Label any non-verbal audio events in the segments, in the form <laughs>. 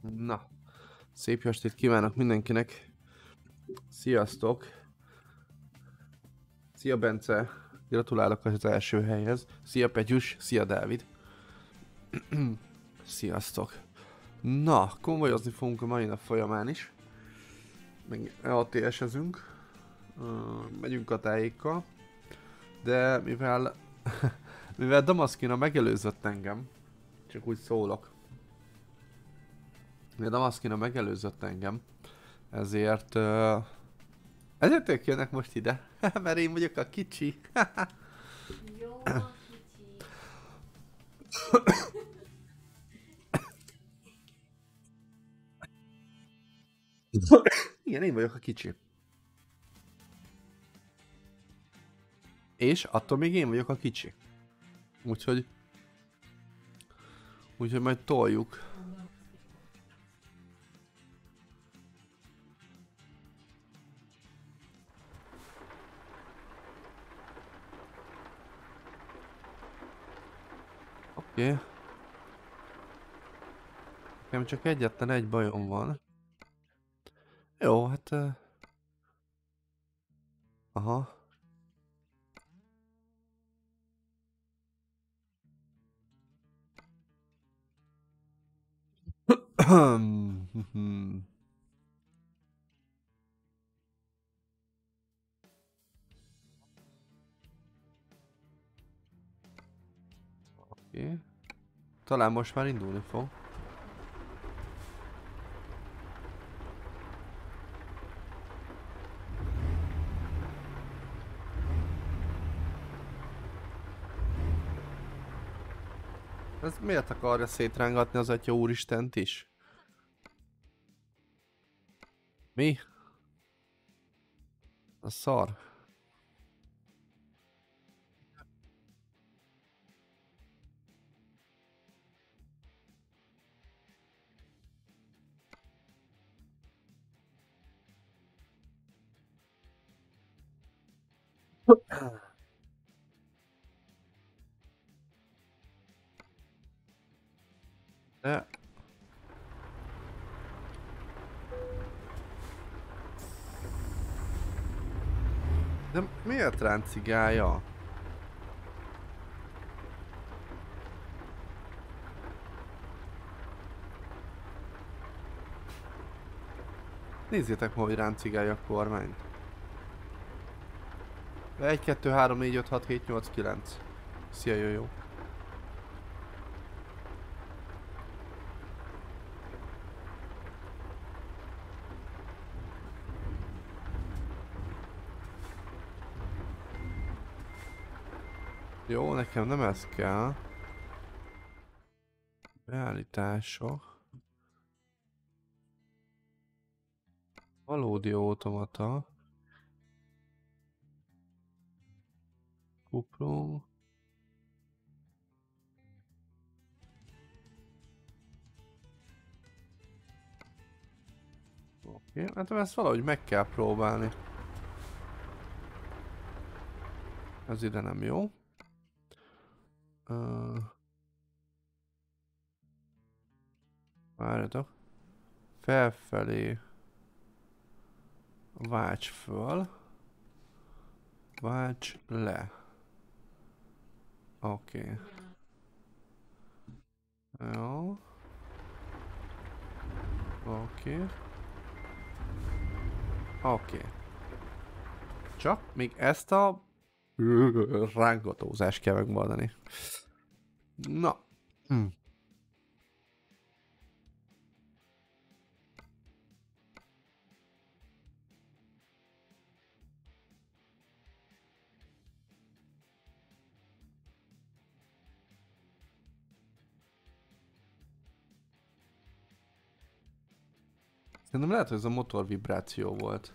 Na, szép jó estét kívánok mindenkinek. Sziasztok. Szia Bence, gratulálok az első helyhez. Szia Petyus, szia Dávid. <clears throat> Sziasztok. Na, konvojozni fogunk a mai nap folyamán is. Meg EATS-ezünk. Megyünk a tájékkal. De mivel, <laughs> mivel Damaszkina megelőzött engem, csak úgy szólok, a Damaszkina megelőzött engem, ezért... Uh, ezért ők jönnek most ide, <laughs> mert én vagyok a kicsi. Jó, kicsi. Igen, én vagyok a kicsi. És attól még én vagyok a kicsi. Úgyhogy... Úgyhogy majd toljuk. Oké. Okay. Nekem csak egyetlen egy bajom van. Jó, hát... Uh... Aha. Talán most már indulni fog. Ez miért akarja szétrángatni az Atya Úristent is? Mi? A szar. Miért ráncigálja? Nézzétek ma, hogy ráncigálja a kormányt. 1, 2, 3, 4, 5, 6, 7, 8, 9. Szia, jó, jó. Jó, nekem nem ez kell. Beállítások. Valódi automata. Kuplung. Oké, okay, hát ezt valahogy meg kell próbálni. Ez ide nem jó. Uh, várjatok. Felfelé. Válts föl. Válts le. Oké. Okay. Jó. Oké. Okay. Oké. Okay. Csak még ezt a rángatózást kell megoldani. Na. Hm. Szerintem lehet, hogy ez a motor vibráció volt.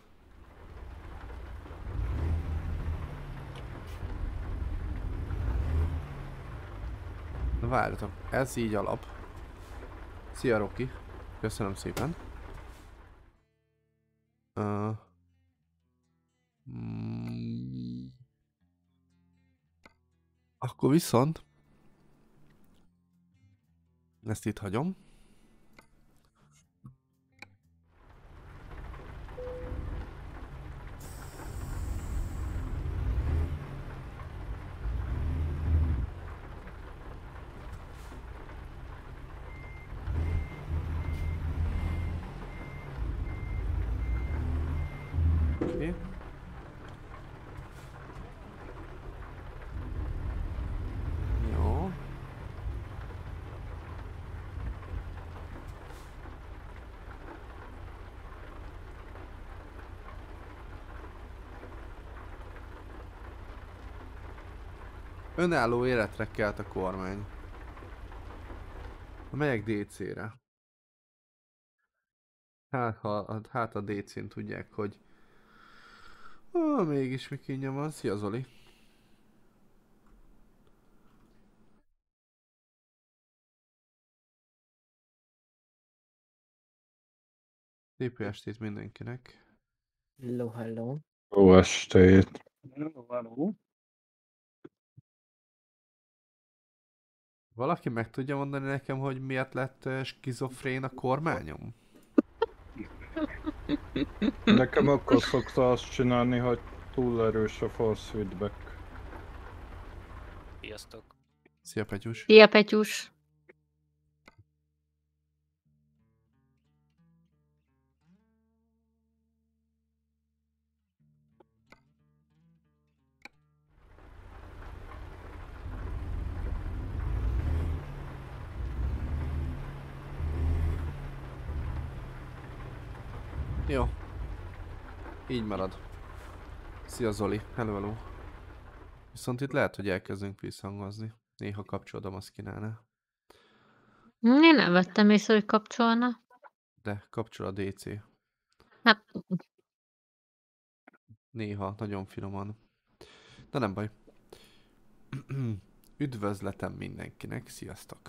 Várjatok, ez így alap. Szia Rocky, köszönöm szépen. Uh, mm, akkor viszont ezt itt hagyom. Oké. Jó. Önálló életre kelt a kormány. Megyek DC-re. Hát, ha, hát a DC-n tudják, hogy... Ah, mégis mi kínja van. Szia Zoli. Szép estét mindenkinek. Hello, hello. Jó estét. Hello, hello. Valaki meg tudja mondani nekem, hogy miért lett uh, skizofrén a kormányom? <laughs> Nekem akkor szokta azt csinálni, hogy túl erős a force feedback. Sziasztok. Szia Petyus. Szia, Petyus! Jó. Így marad. Szia Zoli. Hello, hello. Viszont itt lehet, hogy elkezdünk visszhangozni. Néha kapcsolodom a skinálnál. Én nem vettem észre, hogy kapcsolna. De kapcsol a DC. Hát, Néha, nagyon finoman. De nem baj. <clears throat> Üdvözletem mindenkinek, sziasztok!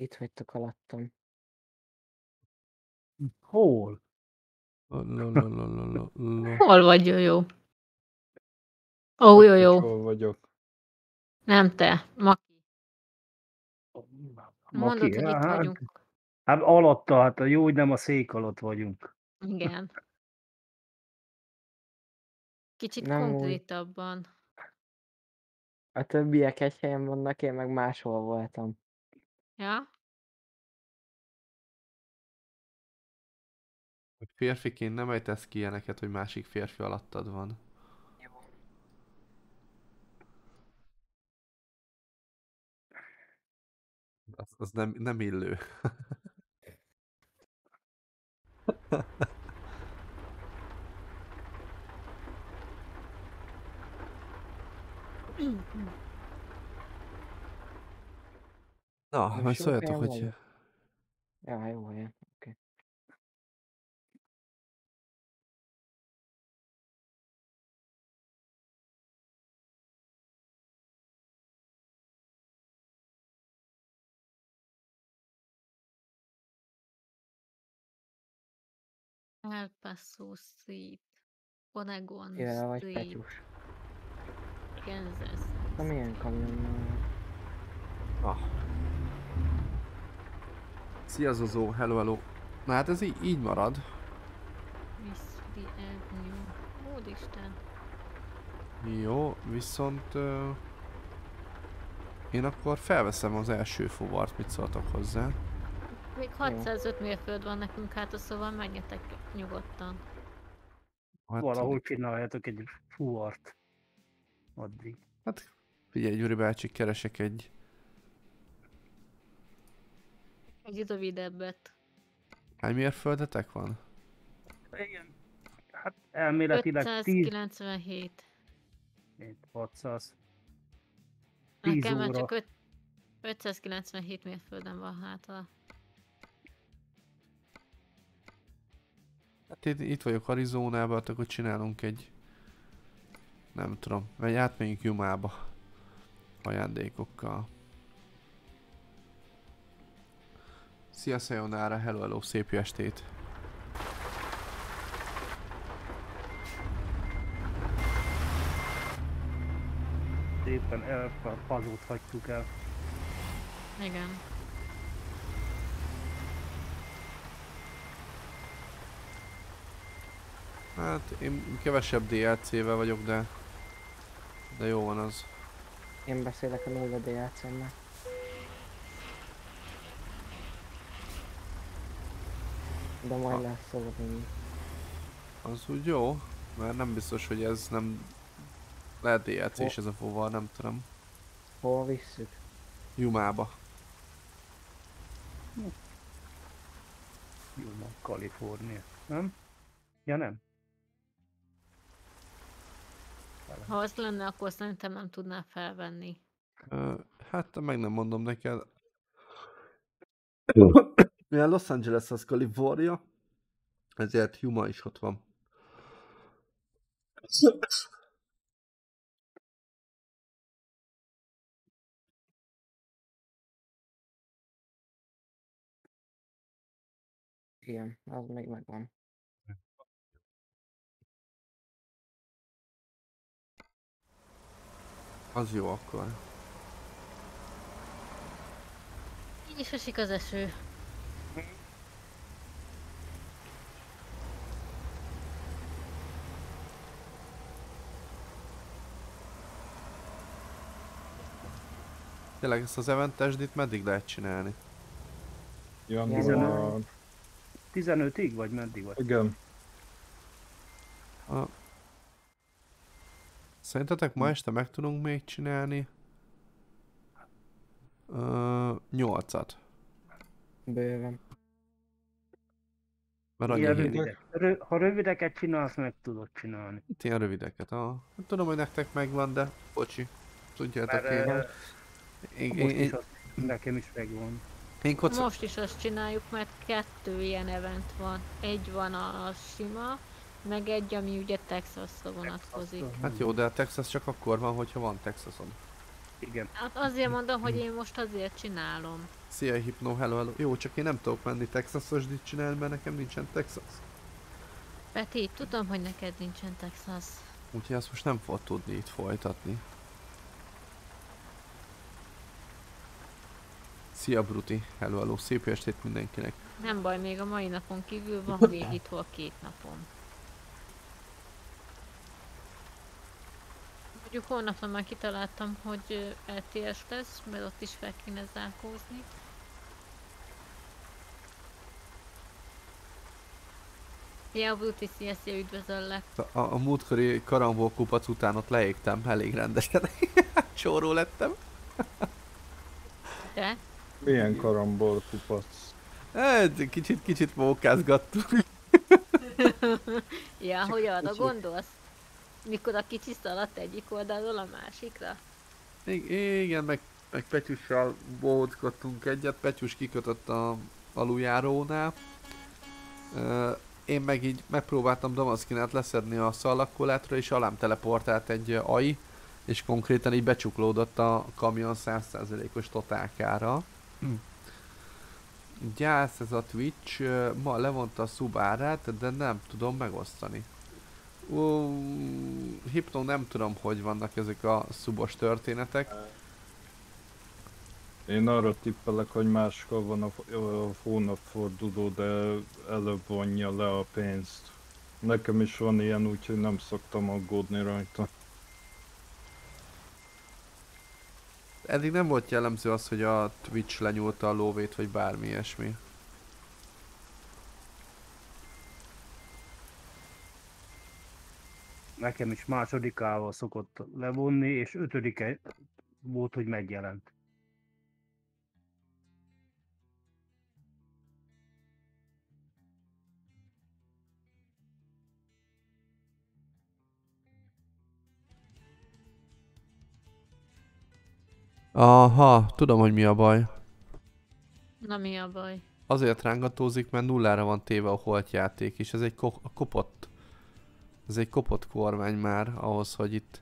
Itt vagytok alattam. Hol? Hol vagy, jó jó? Ó, jó jó. Hol vagyok? Nem te. Ma Maki, mondod, hogy itt hát, vagyunk. Hát alatta, hát a jó, hogy nem a szék alatt vagyunk. Igen. Kicsit Nem úgy. konkrétabban. A többiek egy helyen vannak, én meg máshol voltam. Ja? Hogy Férfiként nem ejtesz ki ilyeneket, hogy másik férfi alattad van. Az, az nem, nem illő. Na, <laughs> Most majd jó szóljatok, helyen hogy... vagyok. Ja, jó helyen. Oké. El Paso Street. Oregon Kivel vagy Street. Petyus? Kansas. Na milyen kamionnal vagy? Ah. Szia Zozó, hello, hello. Na hát ez így, így marad. Missouri Avenue. Úristen. Jó, viszont... Uh, én akkor felveszem az első fuvart, mit szóltok hozzá. Még 605 mérföld van nekünk hát, szóval menjetek nyugodtan. Hát, Valahol csináljátok egy fuart. Addig. Hát figyelj Gyuri bácsi, keresek egy... Egy rövidebbet. Hány mérföldetek van? Igen. Hát elméletileg 10 597. 600. 10 Nekem már óra. csak öt- 597 mérföldön van hátra. Hát itt, itt vagyok Arizonában, hát akkor csinálunk egy... Nem tudom, vagy átmegyünk Jumába. Ajándékokkal. Szia Sayonara, hello, hello, szép jó estét. Szépen elpazót hagytuk el. Igen. Hát én kevesebb DLC-vel vagyok, de De jó van az. Én beszélek a nulla DLC-mmel. De majd Ha. lesz szó még. Az úgy jó, mert nem biztos, hogy ez nem... Lehet DLC is ez a fóval, nem tudom. Hol visszük? Jumába. Van, Kalifornia. Nem? Ja nem? Ha az lenne, akkor szerintem nem tudná felvenni. Ö, hát meg nem mondom neked. Milyen Los Angeles az Kalifornia, ezért Yuma is ott van. Igen, az még megvan. Az jó akkor. Így is esik az eső. Tényleg ezt az eventesdit meddig lehet csinálni? Január... 15-ig vagy meddig vagy? Igen, A... Szerintetek ma este meg tudunk még csinálni? Ö, nyolcat. Bőven. Mert annyi rövidek. Rö- ha rövideket csinálsz, meg tudod csinálni. Itt ilyen rövideket, ah. Nem tudom, hogy nektek megvan, de bocsi. Tudjátok, Mert én, eh, én, most én, is nekem is megvan. én koca... Most is azt csináljuk, mert kettő ilyen event van. Egy van a sima, meg egy, ami ugye Texasra vonatkozik. Hát jó, de a Texas csak akkor van, hogyha van Texason. Igen. Hát azért mondom, hogy én most azért csinálom. Szia, Hypno, hello, hello. Jó, csak én nem tudok menni Texasos dit csinálni, mert nekem nincsen Texas. Peti, tudom, hogy neked nincsen Texas. Úgyhogy azt most nem fog tudni itt folytatni. Szia Bruti, hello, hello, szép estét mindenkinek. Nem baj, még a mai napon kívül van <laughs> végítva a két napon. Mondjuk holnapra már kitaláltam, hogy LTS lesz, mert ott is fel kéne zárkózni. Ja, Bruti, szia, szia, üdvözöllek. A, a, a múltkori karambol kupac után ott leégtem elég rendesen. <laughs> Csóró lettem. De? Milyen karambol kupac. Hát, kicsit, kicsit mókázgattuk. <laughs> Ja, hogy arra gondolsz? Mikor a kicsi szaladt egyik oldalról a másikra? I- igen, meg, meg Petyussal bohóckodtunk egyet, Petyus kikötött a aluljárónál. Én meg így megpróbáltam Damaszkinát leszedni a szalakkolátra, és alám teleportált egy AI, és konkrétan így becsuklódott a kamion 100%-os totálkára. Gyász ez a Twitch, ma levonta a szubárát, de nem tudom megosztani. Ú, Hypno nem tudom, hogy vannak ezek a szubos történetek. Én arra tippelek, hogy máskor van a, a hónapforduló, de előbb vonja le a pénzt. Nekem is van ilyen, úgyhogy nem szoktam aggódni rajta. Eddig nem volt jellemző az, hogy a Twitch lenyúlta a lóvét, vagy bármi ilyesmi. Nekem is másodikával szokott levonni, és ötödike volt, hogy megjelent. Aha, tudom, hogy mi a baj. Na mi a baj? Azért rángatózik, mert nullára van téve a holt játék, és ez egy ko- kopott. Ez egy kopott kormány már ahhoz, hogy itt,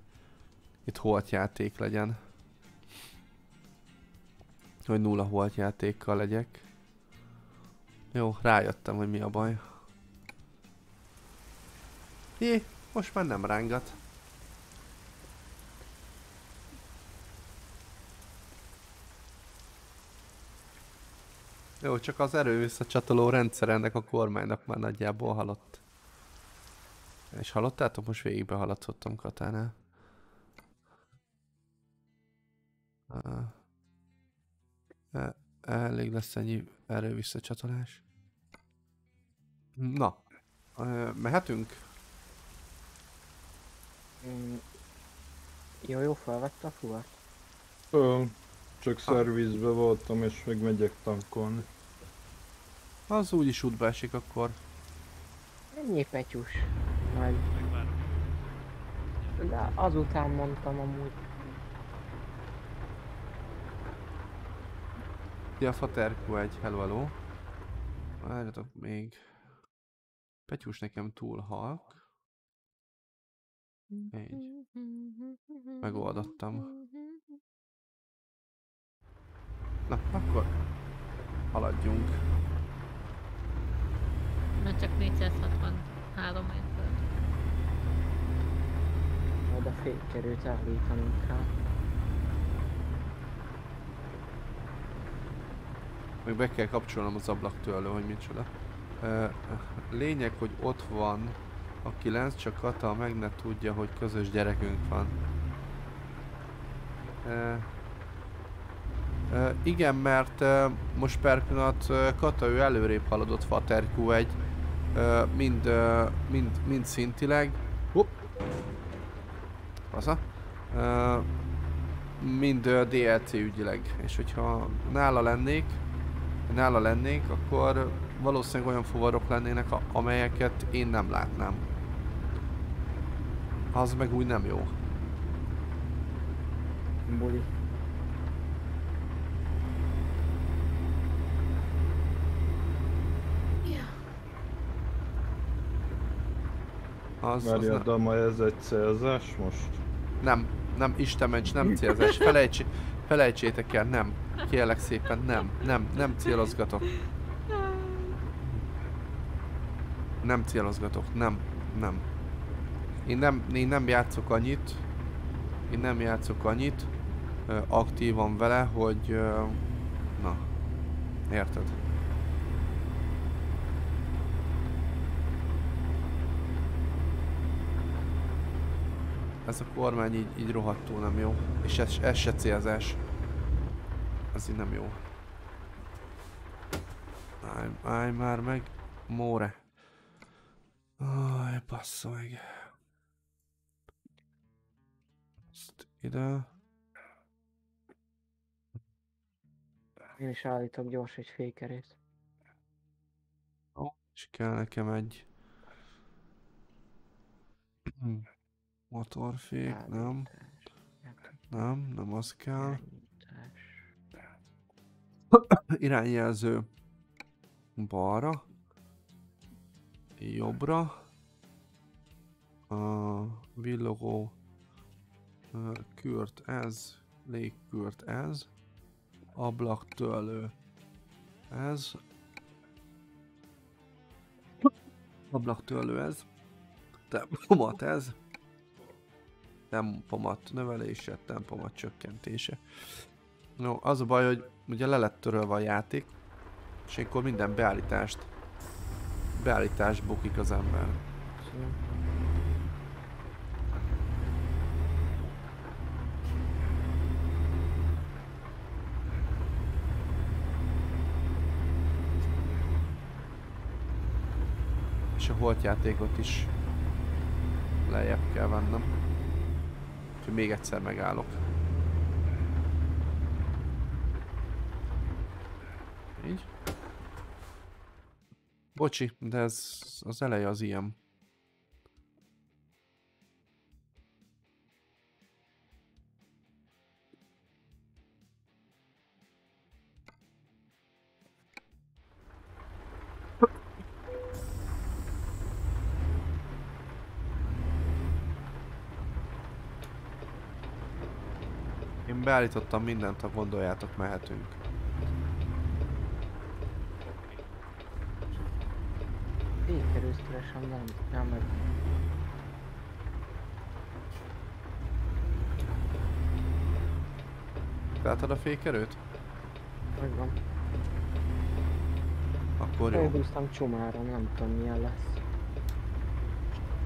itt holt játék legyen. Hogy nulla holt játékkal legyek. Jó, rájöttem, hogy mi a baj. Jé, most már nem rángat. Jó, csak az erő visszacsatoló rendszer ennek a kormánynak már nagyjából halott. És hallottátok? Most végigbe haladszottam Katánál. Uh, e- elég lesz ennyi erő visszacsatolás. Na, ö, mehetünk? Mm. Jó, jó, felvette a fuvat. Ö, csak szervizbe voltam, és még megyek tankolni. Az úgyis útba esik akkor. Ennyi petyus. Majd. De azután mondtam amúgy. Ja, Faterku egy, hello, hello. Várjatok még. Petyus nekem túl halk. Így. Megoldottam. Na, akkor haladjunk. Mert csak 463 méter. Majd a fékerőt állítanunk kell. Még be kell kapcsolnom az ablaktörlő, hogy micsoda. Lényeg, hogy ott van a 9, csak Kata meg ne tudja, hogy közös gyerekünk van. Igen, mert ö, most per pillanat ö, Kata ő előrébb haladott Faterku egy, ö, mind, ö, mind, mind szintileg. Hopp! Haza. Ö, mind ö, DLC ügyileg. És hogyha nála lennék, nála lennék, akkor valószínűleg olyan fuvarok lennének, amelyeket én nem látnám. Az meg úgy nem jó. Buli. Az, az Várjál, ne, de ez egy célzás most? nem, nem, Isten ments, nem célzás. Felejtsé, felejtsétek el, nem. Kérlek szépen, nem, nem, nem célozgatok. Nem célozgatok, nem, nem. Én nem, én nem játszok annyit, én nem játszok annyit aktívan vele, hogy na, érted? Ez a kormány így, így rohadtul nem jó. És ez, ez se célzás. Ez így nem jó. Állj, állj már meg, Móre. Aj, bassza meg. Ezt ide. Én is állítok gyors egy fékerét. Ó, és kell nekem egy... Motorfék, nem, nem, nem az kell. <coughs> Irányjelző balra, jobbra, a villogó kürt ez, légkürt ez, ablaktörlő ez, ablaktörlő ez, tempomat <laughs> ez, tempomat növelése, tempomat csökkentése. No, az a baj, hogy ugye le lett törölve a játék, és akkor minden beállítást, beállítás bukik az ember. És a holt játékot is lejjebb kell vennem. Úgyhogy még egyszer megállok. Így. Bocsi, de ez az eleje az ilyen. Én beállítottam mindent, ha gondoljátok, mehetünk. Fékerőt keresem, nem, nem. Látod a fékerőt? Megvan. Akkor jó. Elhúztam csumára, nem tudom milyen lesz.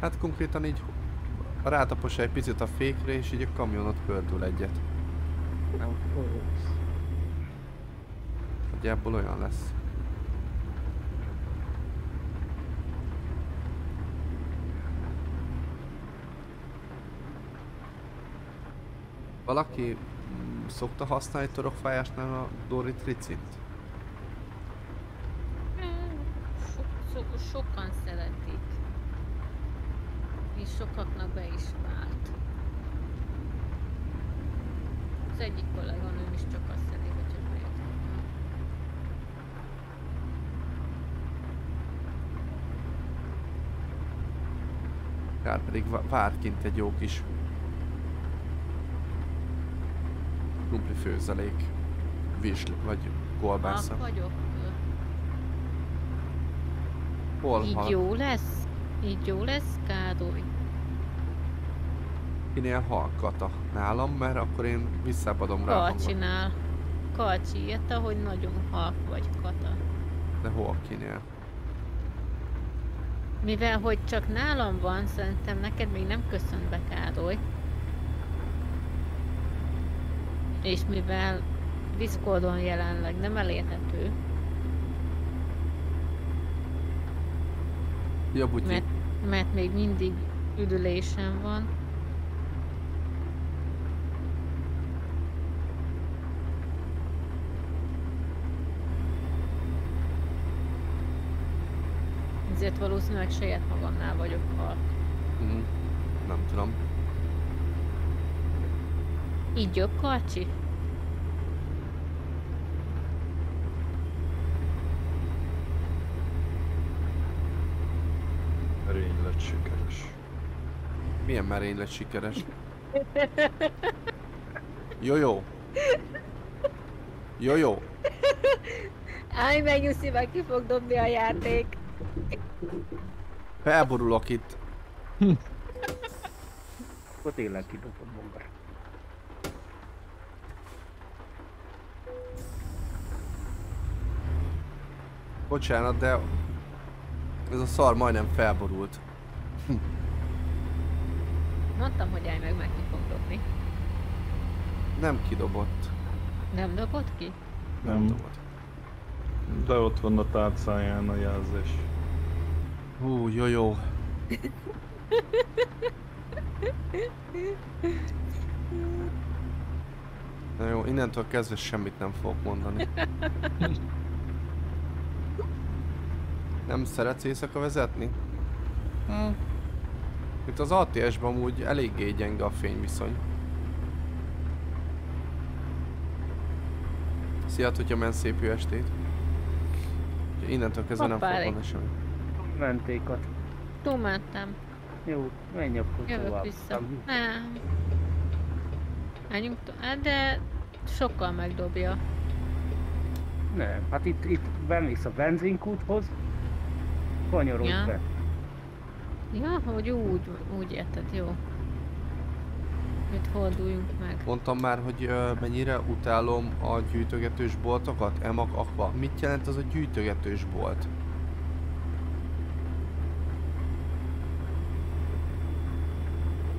Hát konkrétan így rátapos egy picit a fékre, és így a kamionot pördül egyet. Nem fogsz. Nagyjából olyan lesz. Valaki mm, szokta használni torokfájásnál a Dori tricint? So, so, sokan szeretik. És sokaknak be is vált. Az egyik kolléganőm is csak azt szereti, hogy csak bejött. Kár pedig vá- vár kint egy jó kis krumpli főzelék, visli vagy kolbásza. Halk vagyok. Hol Így hal? jó lesz? Így jó lesz, Károly? Kinél halkata? Nálam, mert akkor én visszaadom rá. Kalcsinál. Kalcsi írta, hogy nagyon halk vagy, Kata. De hol kinél? Mivel hogy csak nálam van, szerintem neked még nem köszönt be Károly. És mivel Discordon jelenleg nem elérhető, Ja, mert, mert még mindig üdülésem van. Ezért valószínűleg saját magamnál vagyok halk. Mhm. Nem tudom. Így jobb, Karcsi? Erény lett sikeres. Milyen merény lett sikeres? Jó, jó. Jó, jó. Állj meg, Jussi, meg ki fog dobni a játék. Felborulok itt. <laughs> Akkor tényleg kidobod bombát. Bocsánat, de ez a szar majdnem felborult. Mondtam, hogy állj meg, meg ki fog dobni. Nem kidobott. Nem dobott ki? Nem, Nem. dobott. De ott van a tárcáján a jelzés. Hú, jó, jó. Na jó, innentől kezdve semmit nem fogok mondani. Nem szeretsz éjszaka vezetni? Hm. Itt az ATS-ben amúgy eléggé gyenge a fényviszony. Szia, Tutya, men szép jó estét. Innentől kezdve nem fogok mondani semmit. Mentékat. Túlmentem. Jó, menj akkor Jövök tovább. vissza. Nem. Menjünk to- hát de sokkal megdobja. Nem, hát itt, itt bemész a benzinkúthoz, kanyarodj Ja. be. Ja, hogy úgy, úgy érted, jó. Mit forduljunk meg. Mondtam már, hogy ö, mennyire utálom a gyűjtögetős boltokat? Emag Aqua. Mit jelent az a gyűjtögetős bolt?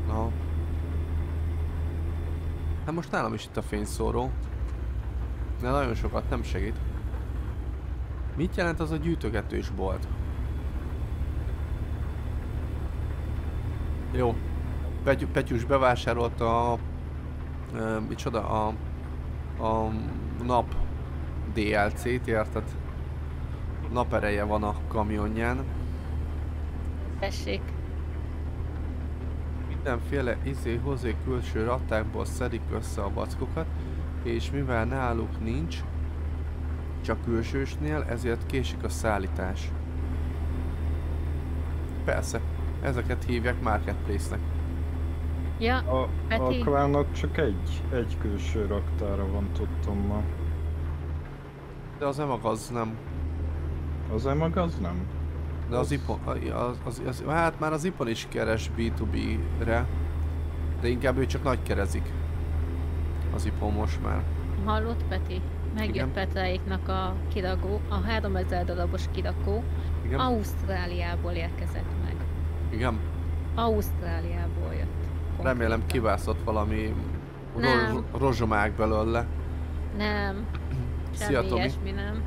Na. Hát most nálam is itt a fényszóró. De nagyon sokat nem segít. Mit jelent az a gyűjtögetős bolt? Jó. Pety- Petyus bevásárolta a... Uh, micsoda? A... A nap DLC-t, érted? Napereje van a kamionján. Tessék. Mindenféle izé hozé külső rattákból szedik össze a vackokat, és mivel náluk nincs, csak külsősnél, ezért késik a szállítás. Persze, ezeket hívják marketplace-nek. Ja, A, a Peti? klánnak csak egy, egy külső raktára van, tudtam ma. De az emag az nem. Az emag az nem? De az ipon, az, az, az, hát már az ipon is keres B2B-re, de inkább ő csak nagy kerezik. Az ipon most már. hallott Peti? Megjött Igen. Petráéknak a kiragó, a 3000 darabos kirakó Igen? Ausztráliából érkezett meg. Igen? Ausztráliából jött. Remélem konkrétan. kibászott valami Nem. Rozs- rozsomák belőle. Nem. Szia, Semmi Tomi. ilyesmi nem.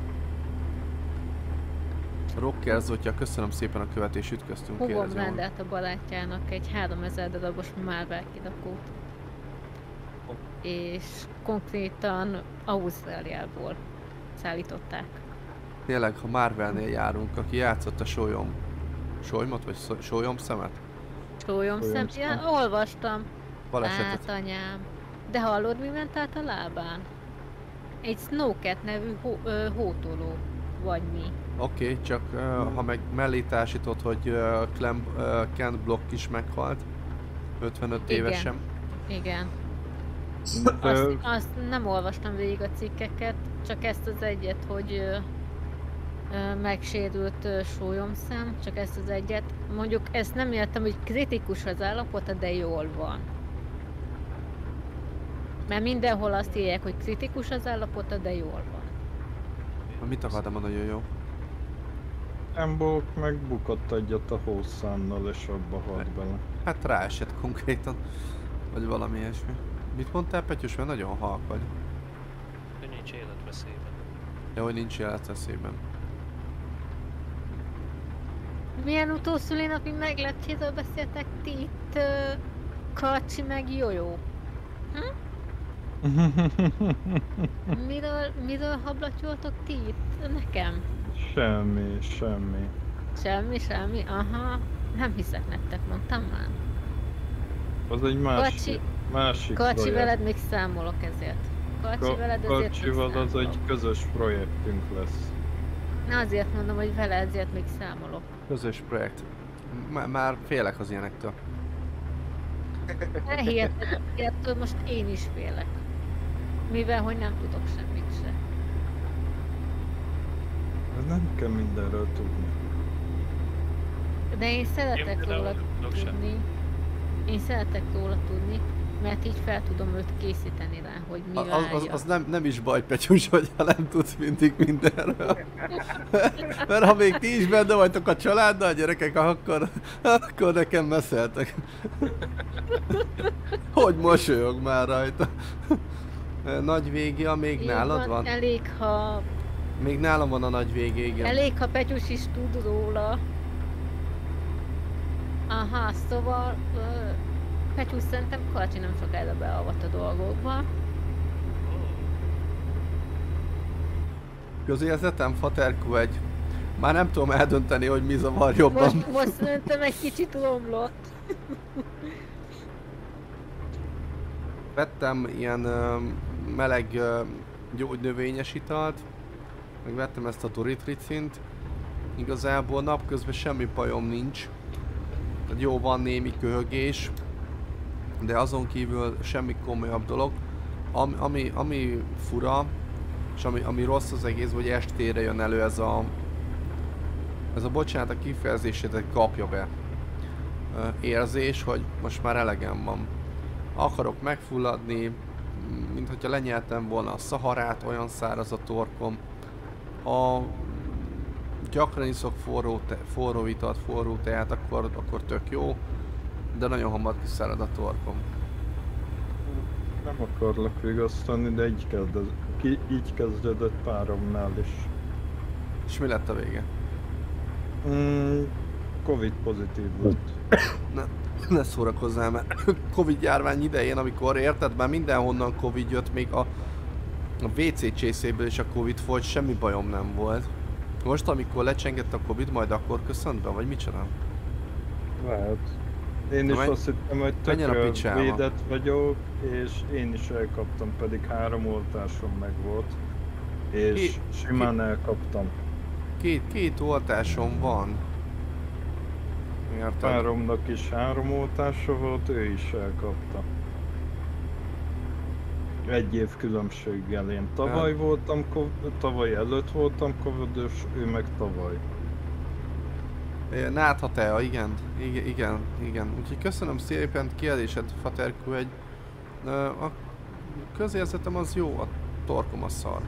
Rocker Zotya, köszönöm szépen a követést, ütköztünk kérdezem. rendelt a barátjának egy 3000 darabos Marvel kidakót. És konkrétan Ausztráliából szállították. Tényleg, ha Marvelnél járunk, aki játszott a sólyom... Sólymot, vagy sólyom szemet? Sólyom szem... Ja, olvastam. Balesetet. Hát anyám. De hallod, mi ment át a lábán? Egy Snowcat nevű hó, ö, hótoló. Vagy mi. Oké, okay, csak uh, ha meg mellé társítod, hogy uh, Clem, uh, Ken Block is meghalt. 55 Igen. évesen. Igen. De Azt, azt nem olvastam végig a cikkeket, csak ezt az egyet, hogy ö, megsérült ö, sólyomszem, csak ezt az egyet. Mondjuk ezt nem értem, hogy kritikus az állapota, de jól van. Mert mindenhol azt írják, hogy kritikus az állapota, de jól van. Mit akartam mondani, hogy jó? Embok meg bukott egyet a hószánnal, és abba halt bele. Hát ráesett konkrétan. Vagy valami ilyesmi. Mit mondtál, Petyus? Mert nagyon halk vagy. Ő nincs életveszélyben. Ja, hogy nincs életeszében. Milyen utószülénapi meglepcséről beszéltek ti itt, ö, Karcsi meg Jojó? <laughs> Miről, miről hablatyoltok ti itt? Nekem? Semmi, semmi. Semmi, semmi? Aha. Nem hiszek nektek, mondtam már. Az egy másik, Kacsi- másik projekt. veled még számolok ezért. Karcsi Ka- veled ezért még Karcsival az egy közös projektünk lesz. Na azért mondom, hogy vele ezért még számolok. Közös projekt. M- már félek az ilyenektől. Ne hiheted, most én is félek. Mivel, hogy nem tudok semmit se. Ez nem kell mindenről tudni. De én szeretek Én róla tudni. Én szeretek róla tudni, mert így fel tudom őt készíteni rá, hogy mi Az, az, az nem, nem is baj, Petyus, hogy nem tudsz mindig mindenről. <laughs> Mert ha még ti is benne vagytok a családdal, gyerekek, akkor, akkor nekem meszeltek. Hogy mosolyog már rajta. Nagy vége, még Így nálad van? Elég, ha, Még nálam van a nagy vége, igen. elég, ha Petyus is tud róla. Aha, szóval ö, Petyus szerintem Karcsi nem sokára beavat a dolgokba. Közérzetem, Faterku egy. Már nem tudom eldönteni, hogy mi zavar jobban. Most, most szerintem egy kicsit romlott. Vettem ilyen ö, meleg ö, gyógynövényes italt, meg vettem ezt a doritricint. Igazából napközben semmi bajom nincs. Jó, van némi köhögés, de azon kívül semmi komolyabb dolog. Ami, ami, ami fura, és ami, ami rossz az egész, hogy estére jön elő ez a ez a bocsánat a kifejezését kapja be érzés, hogy most már elegem van akarok megfulladni, mint hogyha lenyeltem volna a szaharát, olyan száraz a torkom. A gyakran iszok forró, te, forró italt, forró teát, akkor, akkor tök jó, de nagyon hamar kiszárad a torkom. Nem akarlak vigasztani, de így, kezded, ki, így kezdődött páromnál is. És mi lett a vége? Mm, Covid pozitív lett. Ne szórakozzál, mert Covid járvány idején, amikor érted, már mindenhonnan Covid jött, még a, a WC csészéből is a Covid volt, semmi bajom nem volt. Most, amikor lecsengett a Covid, majd akkor köszönt be, vagy mit csinál? Lehet. Én Na is menj- azt hittem, hogy tökre védett vagyok, és én is elkaptam, pedig három oltásom meg volt. És Ki- simán elkaptam. Két, két oltásom van. Érted? Páromnak is három oltása volt, ő is elkapta. Egy év különbséggel. Én tavaly voltam, kov- tavaly előtt voltam covidos, ő meg tavaly. Nátha tea, igen, igen, igen, igen. Úgyhogy köszönöm szépen kérdésed, Faterku, egy... A közérzetem az jó, a torkom a szar.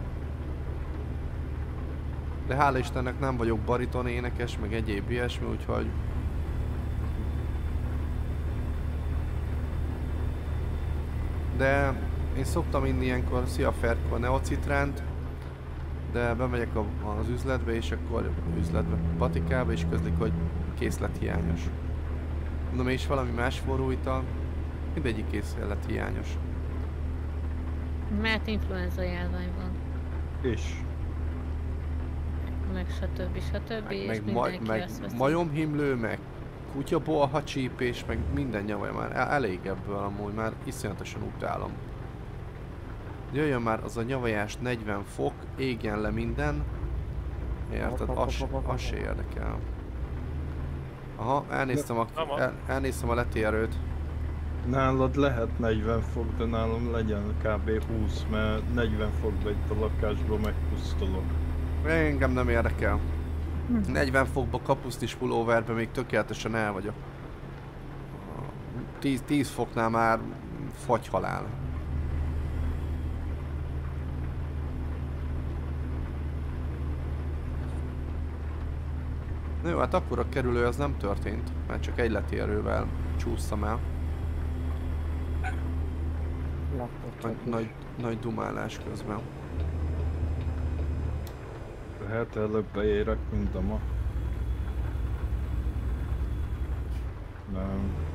De hála Istennek nem vagyok bariton énekes, meg egyéb ilyesmi, úgyhogy... De én szoktam inni ilyenkor, szia Ferko, neocitránt, de bemegyek a, az üzletbe, és akkor üzletbe, patikába, és közlik, hogy készlet hiányos. Mondom, és valami más forró ital, mindegyik készlet hiányos. Mert influenza járvány van. És Meg stb. stb. Meg, és meg, ma, meg azt majomhimlő, meg kutyabolha csípés, meg minden nyavaja már el- elég ebből amúgy, már iszonyatosan utálom. Jöjjön már az a nyavajás 40 fok, égjen le minden. Érted? Az, az se érdekel. Aha, elnéztem a, el, elnéztem a letérőt. nálad lehet 40 fok, de nálam legyen kb 20, mert 40 fokba itt a lakásban megpusztulok. Engem nem érdekel. 40 fokba kapusztis pulóverbe még tökéletesen el vagyok. 10, 10 foknál már fagyhalál. Na jó, hát akkor a kerülő az nem történt, mert csak egy letérővel csúsztam el. Nagy, nagy, nagy dumálás közben. Hát előbb beérek, mint a ma. Nem.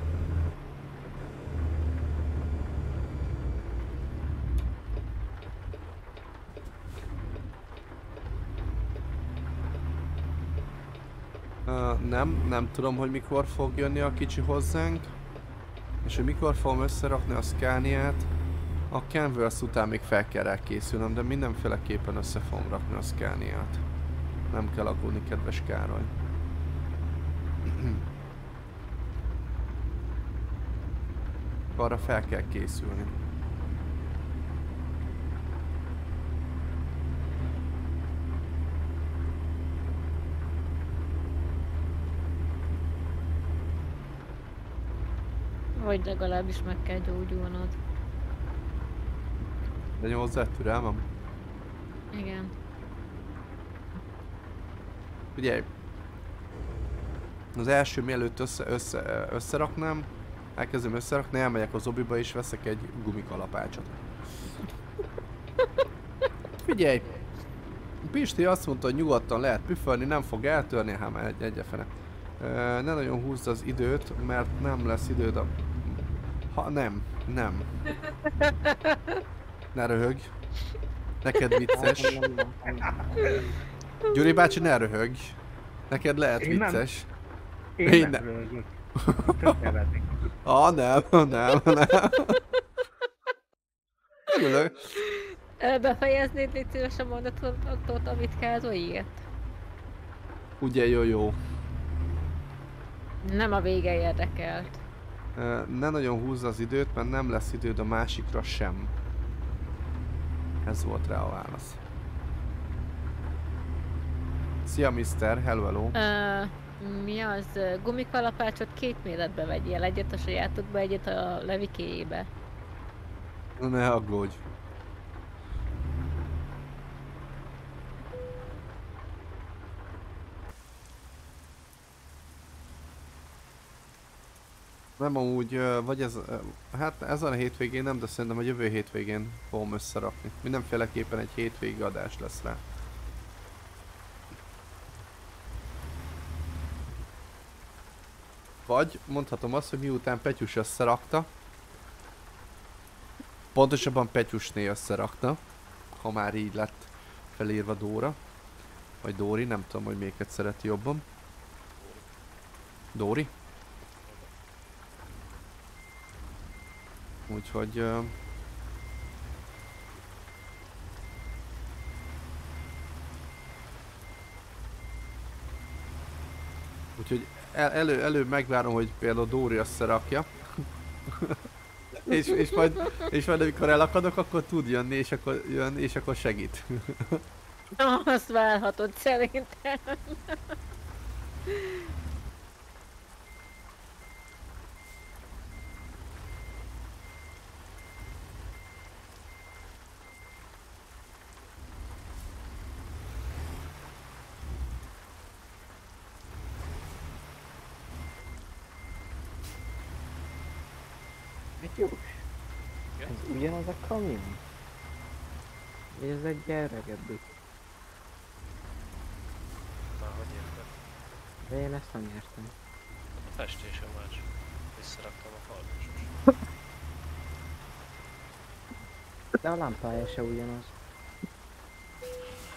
Uh, nem, nem tudom, hogy mikor fog jönni a kicsi hozzánk. És hogy mikor fogom összerakni a Scaniát. A Canvas után még fel kell rá készülnöm, de mindenféleképpen össze fogom rakni a Scaniát. Nem kell aggódni, kedves Károly. <clears throat> Arra fel kell készülni. Vagy legalábbis meg kell gyógyulnod. Legyen hozzá türelmem. Igen. Ugye, az első mielőtt össze, össze, összeraknám, elkezdem összerakni, elmegyek az obiba és veszek egy gumikalapácsot. Figyelj! Pisti azt mondta, hogy nyugodtan lehet püfölni, nem fog eltörni, hát már egy, egyefene. Ne nagyon húzd az időt, mert nem lesz időd a... Ha nem, nem. Ne röhög. Neked vicces. Gyuri bácsi, ne röhög. Neked lehet Én nem. vicces. Én, Én nem röhögök. Ah, nem, nem, nem. Örülök. Befejeznéd légy szíves a mondatot, amit Kázó írt? Ugye jó, jó. Nem a vége érdekelt. Ne nagyon húzz az időt, mert nem lesz időd a másikra sem. Ez volt rá a válasz. Szia, Mister, hello, hello. Ö, mi az? Gumikalapácsot két méretbe vegyél. Egyet a sajátodba, egyet a levikéjébe. Ne aggódj. Nem amúgy, vagy ez, hát ezen a hétvégén nem, de szerintem a jövő hétvégén fogom összerakni. Mindenféleképpen egy hétvégi adás lesz rá. Vagy mondhatom azt, hogy miután Petyus összerakta, Pontosabban Petyusné összerakta, ha már így lett felírva Dóra. Vagy Dóri, nem tudom, hogy melyiket szereti jobban. Dóri? Úgyhogy... ö, Úgyhogy el, elő, előbb megvárom, hogy például Dóri összerakja. és, és, majd, és majd amikor elakadok, akkor tud jönni, és akkor jön, és akkor segít. Azt várhatod szerintem. Petyus, Igen. Ez ugyanaz a kamion? Vagy ez egy öregebbik? Már hogy érted? De én ezt nem értem. A festése más. Visszaraktam a falra. De a lámpája se ugyanaz.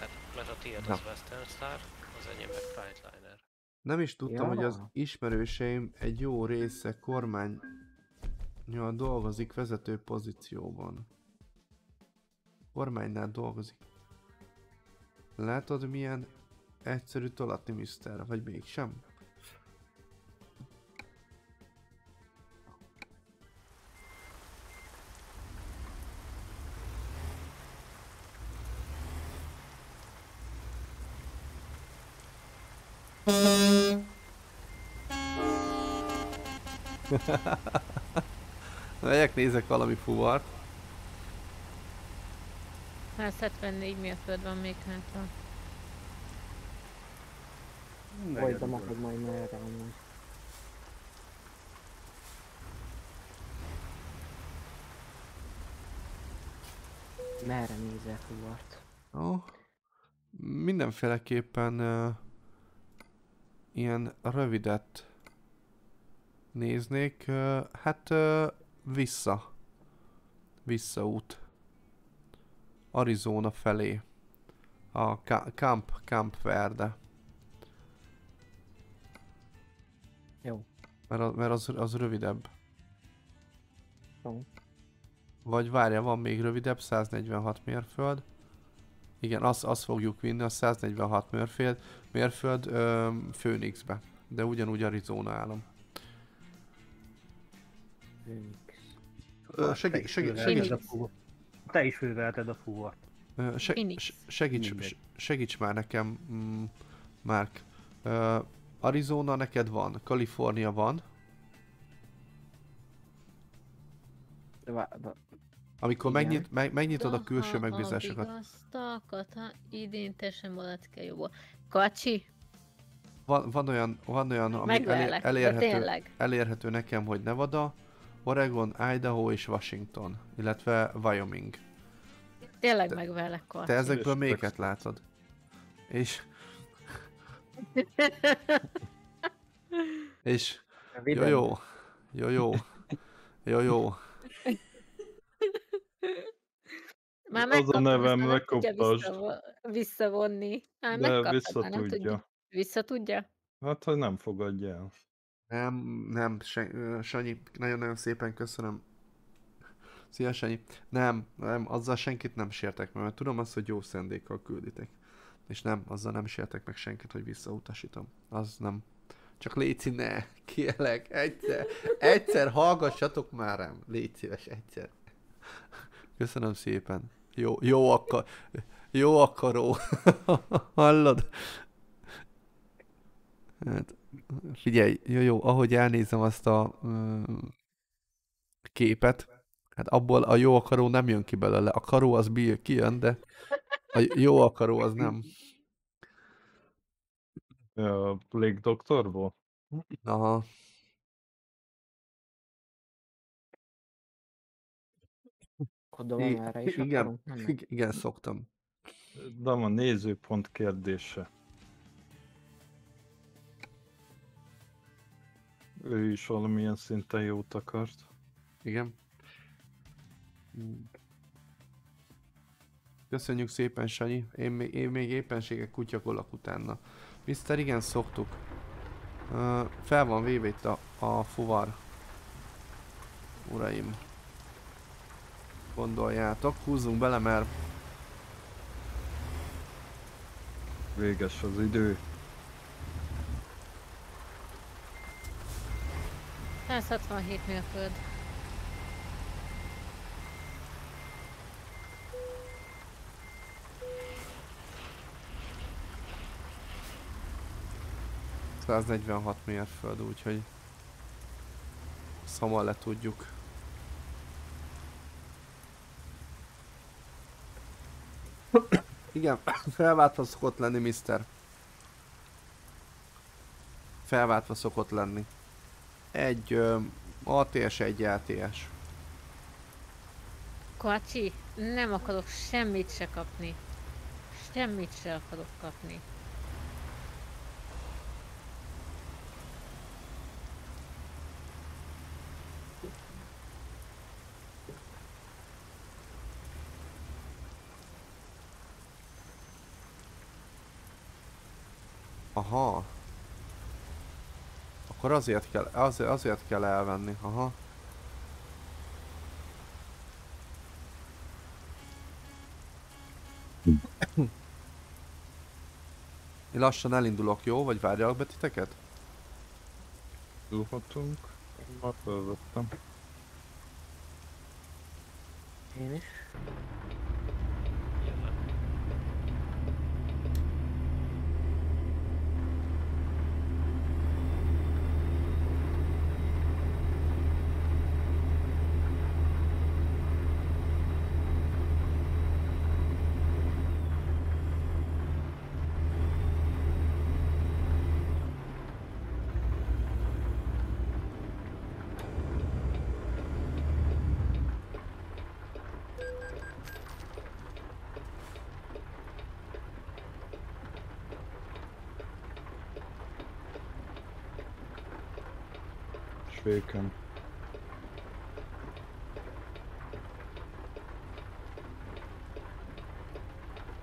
Hát, mert a tiéd Na. az Western Star, az enyém meg Freightliner. Nem is tudtam, hogy az Ja. ismerőseim egy jó része kormány dolgozik vezető pozícióban. Kormánynál dolgozik. Látod milyen egyszerű tolatni mister, vagy mégsem? <laughs> Megyek, nézek valami fuvart. 174 mérföld van még hátra. De magad majd merre amúgy. Merre nézel fuvart? Ó, mindenféleképpen uh, ilyen rövidet néznék. Uh, hát uh, vissza. Visszaút. Arizona felé. A Ca- Camp, Camp Verde. Jó. Mert, az, mert az, az rövidebb. Jó. Vagy várja, van még rövidebb, 146 mérföld. Igen, azt, azt fogjuk vinni, a 146 mérföld, mérföld ö, Phoenixbe. De ugyanúgy Arizona állam. Phoenix. Te segíts, a fuvart. Te is fölveheted a se- segíts, Mindegy. se- segíts már nekem, mm, Mark. Ö, Arizona neked van, Kalifornia van. Amikor Igen. megnyit, meg, megnyitod a külső megbízásokat. vigasztalkat, ha idén teljesen maradke jobban. Kacsi, Van, van olyan, van olyan ami elér, elérhető, elérhető nekem, hogy Nevada, Oregon, Idaho és Washington, illetve Wyoming. Tényleg Kacsi. Te ezekből És melyiket látod? És... <laughs> És... Jó, jó. Jó, jó. Jó, jó. Már Az a nevem lekoptasd. visszavo- visszavonni. Már De vissza tudja. Vissza tudja? Hát, hogy nem fogadja el. Nem, nem, Sanyi, nagyon-nagyon szépen köszönöm. Szia, Sanyi. Nem, nem, azzal senkit nem sértek meg, mert tudom azt, hogy jó szendékkal külditek. És nem, azzal nem sértek meg senkit, hogy visszautasítom. Az nem. Csak léci ne, <laughs> kérlek, egyszer, egyszer hallgassatok már rám. Légy szíves, egyszer. Köszönöm szépen. Jó, jó akar, jó akaró. <laughs> Hallod? Hát, figyelj, jó, jó, ahogy elnézem azt a ö, képet, hát abból a jó akaró nem jön ki belőle. A karó az bi- kijön, de a jó akaró az nem. A Blake doktorból? Aha. oda van I- erre is igen, akarunk igen, szoktam. De a nézőpont kérdése. Ő is valamilyen szinten jót akart. Igen. Köszönjük szépen, Sanyi. Én még, én még éppenségek kutyakolak utána. Mr. igen, szoktuk. Uh, fel van véve itt a, a fuvar. Uraim. Gondoljátok, húzzunk bele, mert Véges az idő. 167 mérföld. uh, 146 mérföld, úgyhogy szamar le tudjuk. Igen, felváltva szokott lenni, mister. Felváltva szokott lenni. Egy ö, ATS, egy ATS. Kacsi, nem akarok semmit se kapni. Semmit se akarok kapni. Aha. Akkor azért kell, azért, azért kell elvenni, aha. Én lassan elindulok, jó? Vagy várjalak be titeket? Tudhatunk. Már felvettem. Én is. Svéken.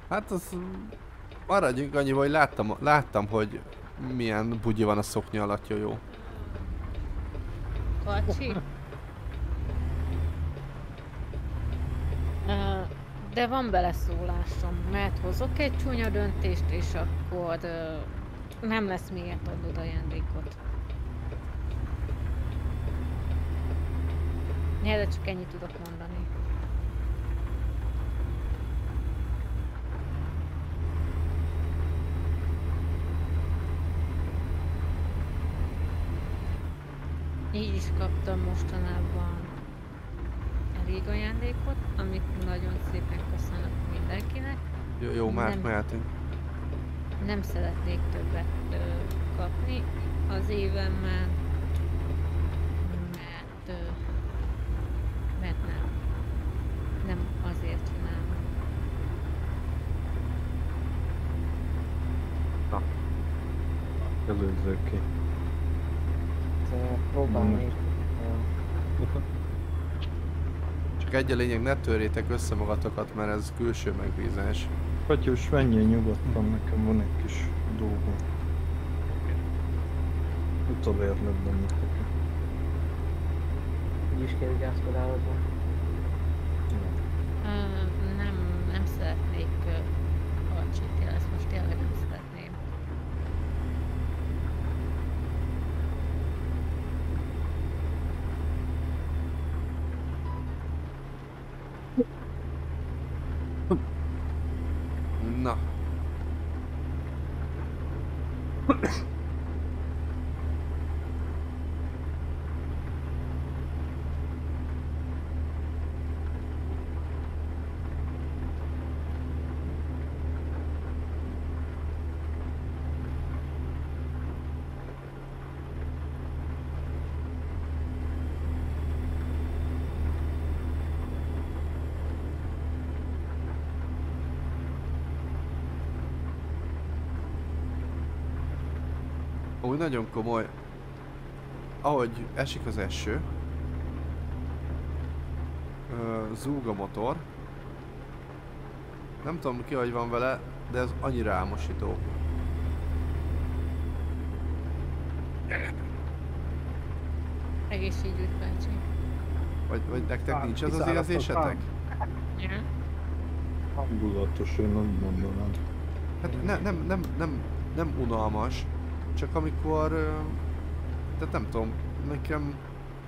Hát az... Maradjunk annyi, hogy láttam, láttam, hogy milyen bugyi van a szoknya alatt, jó jó. Kacsi? <laughs> De van beleszólásom, mert hozok egy csúnya döntést, és akkor nem lesz miért adod ajándékot. Erre csak ennyit tudok mondani. Így is kaptam mostanában elég ajándékot, amit nagyon szépen köszönök mindenkinek. Jó, jó már Nem. mehetünk. Nem szeretnék többet ö, kapni az évemben, mert, ö, mert nem. Nem azért csinálom. Előzzük ki. Próbálnék. ö, Csak egy a lényeg, ne törjétek össze magatokat, mert ez külső megbízás. Katyus, menjél nyugodtan, nekem van egy kis dolgom. Utolérlek benneteket. Így is kell gászpedálodni. Ö, nem, nem szeretnék ö, alacsonyítani, ezt most tényleg nem szeretném. Na. Úgy nagyon komoly. Ahogy esik az eső, ö, zúg a motor. Nem tudom ki hogy van vele, de ez annyira álmosító. Egészségügy bácsi. Vagy, vagy nektek nincs az az érzésetek? Ja. Hangulatos, én úgy mondanám. Hát ne, nem, nem, nem, nem unalmas, csak amikor, tehát nem tudom, nekem,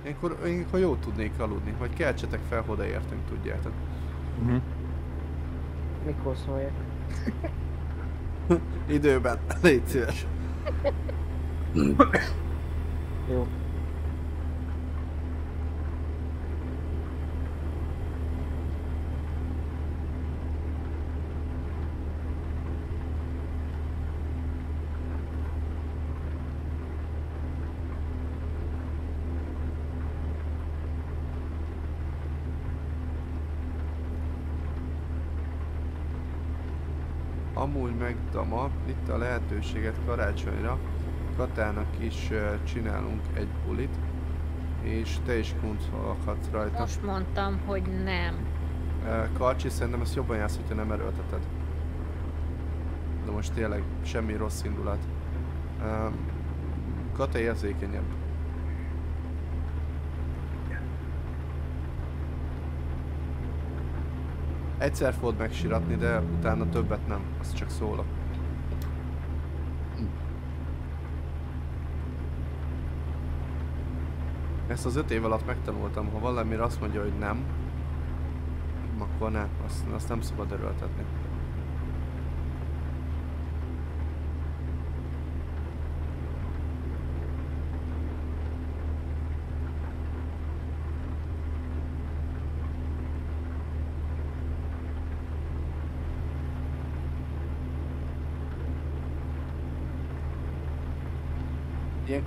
ilyenkor, ilyenkor jó tudnék aludni, vagy keltsetek fel, ha odaértünk, tudjátok. Uh-huh. Mikor szóljak? <laughs> Időben, légy szíves. Jó. Meg Dama, itt a lehetőséget karácsonyra Katának is csinálunk egy bulit, és te is kuncholhatsz rajta. Most mondtam, hogy nem. Karcsi, szerintem ezt jobban jársz, hogyha nem erőlteted. De most tényleg semmi rossz indulat. Kata érzékenyebb. Egyszer fogod megsiratni, de utána többet nem. Azt csak szólok. Ezt az öt év alatt megtanultam, ha valamire azt mondja, hogy nem, akkor ne, azt, azt nem szabad erőltetni.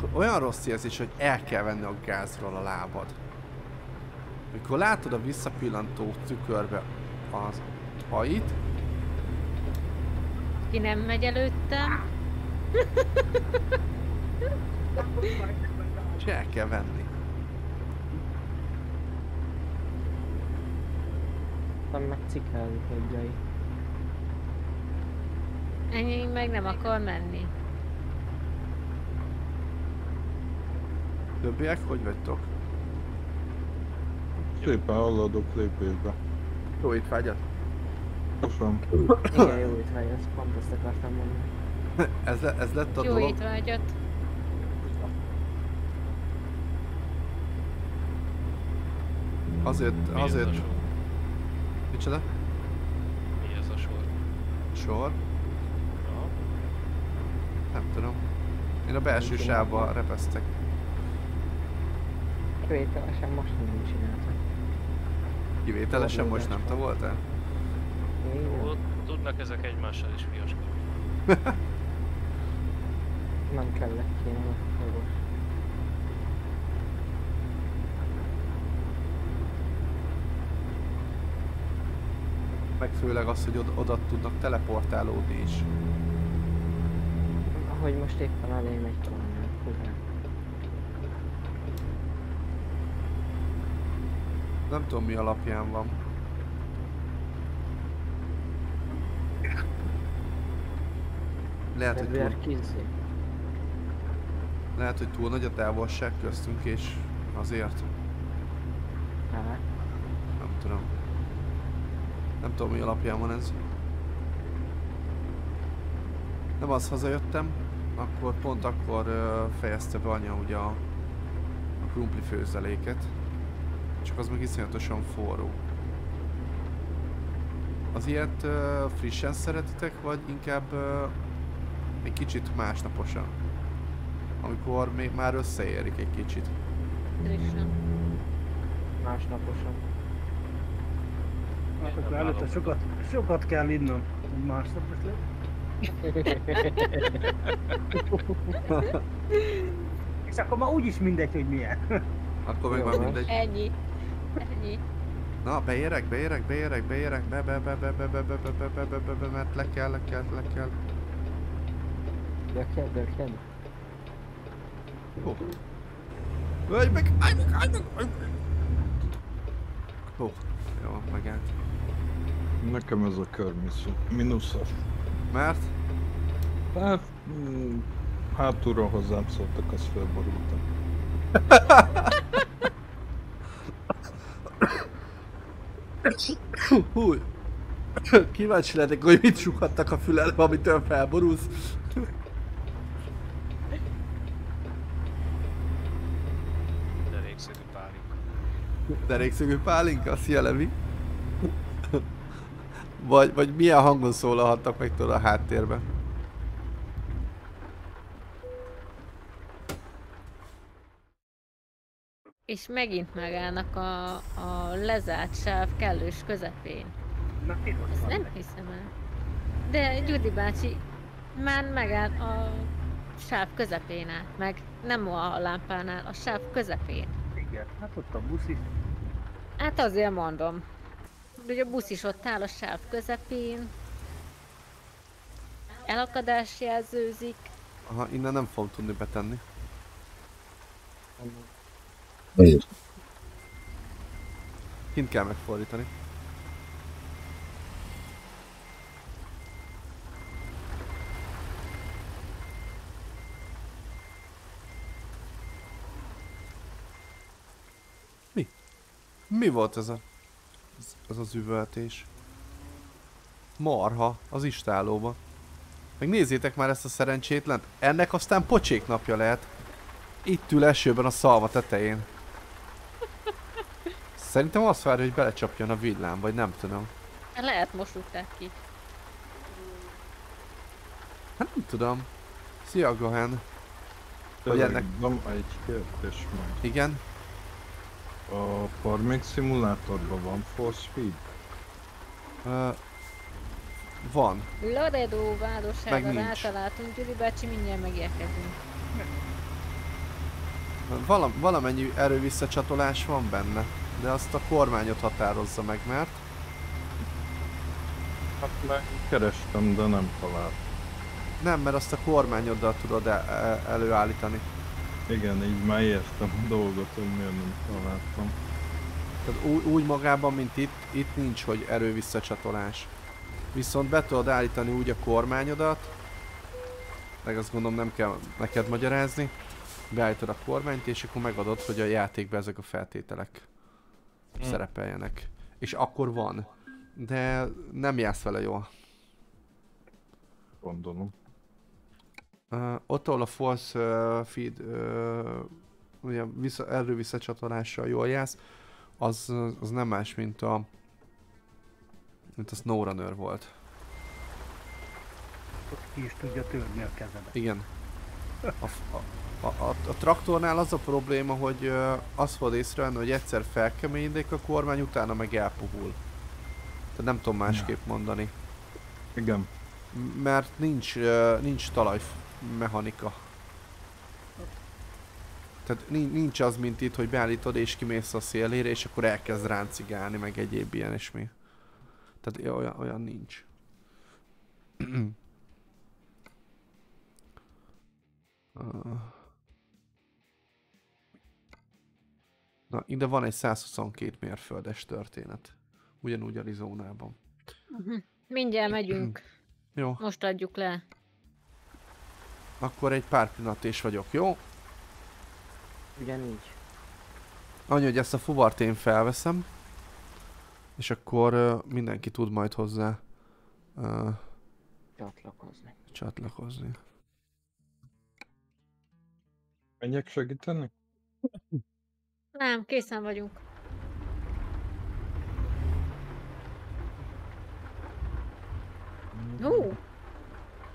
Ilyenkor olyan rossz érzés, hogy el kell venni a gázról a lábad. Mikor látod a visszapillantó tükörbe az hait, Ki nem megy előttem. és el kell venni. Aztán meg cikázik egyai. Ennyi meg nem akar menni. Többiek, hogy vagytok? Szépen haladok lépésbe. Jó étvágyat? Köszönöm. Igen, jó ezt pont ezt akartam mondani. <laughs> Ez, le, ez lett a Jó dolog. étvágyat. Azért, Mi ez a azért, sor? micsoda? Mi ez a sor? Sor? Aha. Nem tudom. Én a belső sávba repesztek. Kivételesen most nem csináltak. Kivételesen most nem te voltál? Ott tudnak ezek egymással is fiaskodni. <laughs> nem kellett kéne jogos. Meg főleg az, hogy oda, oda tudnak teleportálódni is. Ahogy most éppen elém egy. Hurrá. Nem tudom mi alapján van. Lehet, hogy túl, Február 10 lehet, hogy túl nagy a távolság köztünk, és azért nem tudom. Nem tudom mi alapján van ez. Nem az hazajöttem, akkor pont akkor fejezte be anya ugye a, a krumpli főzeléket. Az meg iszonyatosan forró. Az ilyet ö, frissen szeretitek, vagy inkább ö, egy kicsit másnaposan? Amikor még már összeérik egy kicsit. Frissen. másnaposan. Hát akkor előtte sokat, sokat kell innom. Másnap is le. És akkor már úgyis mindegy, hogy milyen. Akkor meg már mindegy. Ennyi. Ennyi. Na, beérek, beérek, beérek, beérek, be, be, be, be, be, be, be, be, be, be, be, be, be, mert le kell, le kell, le kell. Dökjed, dökjed. Ó. Állj meg, állj meg, állj meg, állj meg. Ó, jó, megállt. Nekem ez a kör minuszos. Mert? Hát, mm, hátulról hozzám szóltak, az felborultam. Hú. Kíváncsi lennék, hogy mit sukadtak a füledbe, amitől felborulsz. Derékszögű pálinka. Derékszögű pálinka, szia Levi. Vagy, vagy milyen hangon szólalhattak meg tudod a háttérben. És megint megállnak a, a lezárt sáv kellős közepén. Na, Ezt nem hiszem el. De Gyudi bácsi már megáll a sáv közepén át, meg nem a lámpánál, a sáv közepén. Igen, hát ott a busz is. Hát azért mondom. Ugye a busz is ott áll a sáv közepén. elakadás jelzőzik. Aha, innen nem fogom tudni betenni. Miért? Kint kell megfordítani. Mi? Mi volt ez a... Ez, az üvöltés? Marha, az istálóba. Meg nézzétek már ezt a szerencsétlent. Ennek aztán pocsék napja lehet. Itt ül esőben a szalma tetején. Szerintem azt várja, hogy belecsapjon a villám, vagy nem tudom. Lehet most rúgták ki. Hát nem tudom. Szia Gohan. Hogy ennek- Van egy kérdés meg. Igen? A Farming Simulatorban van Force Speed? Ö, van. Városára nincs. rátaláltunk, Gyuri bácsi, mindjárt megérkezünk. Vala, valamennyi erővisszacsatolás van benne. De azt a kormányot határozza meg, mert Hát meg kerestem, de nem találtam. nem, mert azt a kormányoddal tudod e- e- előállítani. Igen, így már értem a dolgot, hogy miért nem találtam. Tehát úgy, úgy magában, mint itt, itt nincs, hogy erővisszacsatolás. Viszont be tudod állítani úgy a kormányodat, meg azt gondolom nem kell neked magyarázni, beállítod a kormányt, és akkor megadod, hogy a játékban ezek a feltételek Hm. szerepeljenek. És akkor van. De nem jársz vele jól. Gondolom. Uh, ott, ahol a force uh, feed uh, ugye vissza, erővisszacsatolással jól jársz, az, az nem más, mint a mint a SnowRunner volt. Ott ki is tudja törni a kezedet. Igen. A, a, a, a, a traktornál az a probléma, hogy uh, azt fogod észrevenni, hogy egyszer felkeményedik a kormány, utána meg elpuhul. Tehát nem tudom másképp mondani. Igen. M- Mert nincs, uh, nincs talajmechanika. Tehát nin- nincs az, mint itt, hogy beállítod és kimész a szélére, és akkor elkezd ráncigálni, meg egyéb ilyen és mi. Tehát olyan, olyan nincs. <clears throat> Uh. Na, ide van egy 122 mérföldes történet. Ugyanúgy Arizonában. Mindjárt megyünk. <clears throat> Jó, Most adjuk le. akkor egy pár pillanat és vagyok, jó? Ugyanígy. Annyi, hogy ezt a fuvart én felveszem, és akkor uh, mindenki tud majd hozzá uh, Csatlakozni. csatlakozni. Menjek segíteni? <laughs> Nem, készen vagyunk. Hú!